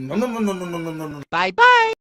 No, no, no, no, no, no, no, no. Bye bye.